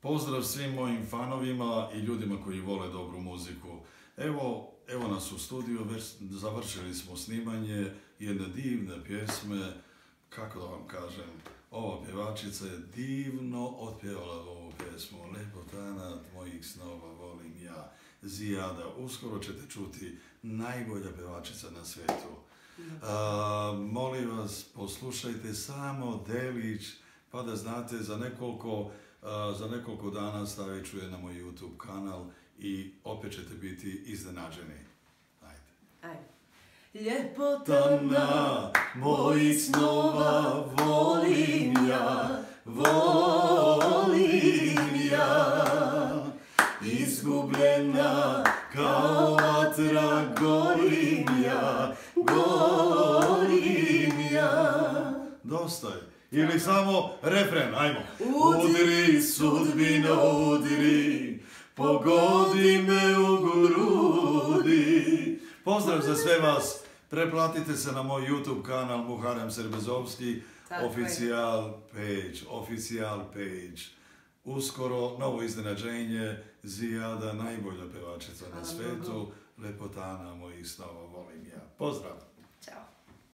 Pozdrav svim mojim fanovima i ljudima koji vole dobru muziku. Evo, evo nas u studiju, već završili smo snimanje jedne divne pjesme, kako da vam kažem, ova pjevačica je divno otpjevala ovu pjesmu, Lepotana mojih snova volim ja, Zijada. Uskoro ćete čuti najbolja pjevačica na svijetu. A, molim vas, poslušajte samo delić, pa da znate za nekoliko, za nekoliko dana stavit ću je na moj YouTube kanal i opet ćete biti iznenađeni. Ajde. Ajde. Ljepotana mojih snova volim ja, volim ja. Izgubljena kao vatra gorim ja, gorim ja. Dosta je. Ili samo refren, ajmo. Udri, sudbino, udri, pogodi me u grudi. Pozdrav za sve vas. Preplatite se na moj YouTube kanal Muharem Serbezovski, oficijal page, oficijal page. Uskoro novo iznenađenje, Zijada, najbolja pevačica na svetu, lepotana mojih snova, volim ja. Pozdrav!